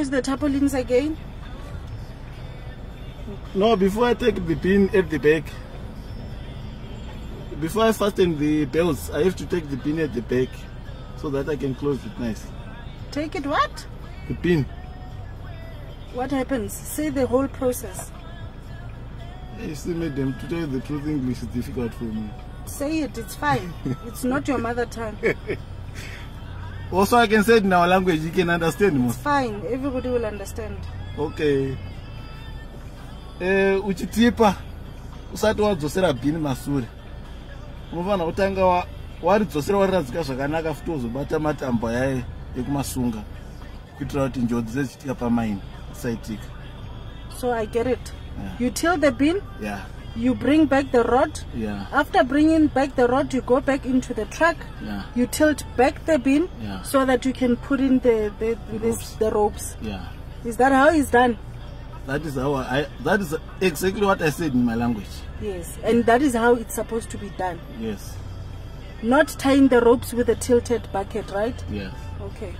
Use the tarpaulins again. No, before I take the pin at the back, before I fasten the belts, I have to take the pin at the back so that I can close it nice. Take it what? The pin. What happens? Say the whole process. You see, madam, to tell you the truth, English is difficult for me. Say it, it's fine. it's not your mother tongue. Also, I can say it in our language, you can understand It's most. fine. Everybody will understand. Okay. Eh, uchitipa usati wadzosera bhini masure unofanira kutanga wa- waridzosera wariradzika zvakanaka futi wozobata matambo ayaye ekumasunga kuitira kuti njodzi dzichiitika pamaini dzisaitika So I get it. Yeah. You till the bin, yeah you bring back the rod. yeah After bringing back the rod, you go back into the truck. yeah You tilt back the bin Yeah. so that you can put in the the, The this, ropes. the ropes. yeah Is that how it's done? that is how I, that is exactly what i said in my language Yes. And that is how it's supposed to be done. yes Not tying the ropes with a tilted bucket, right? yes Okay.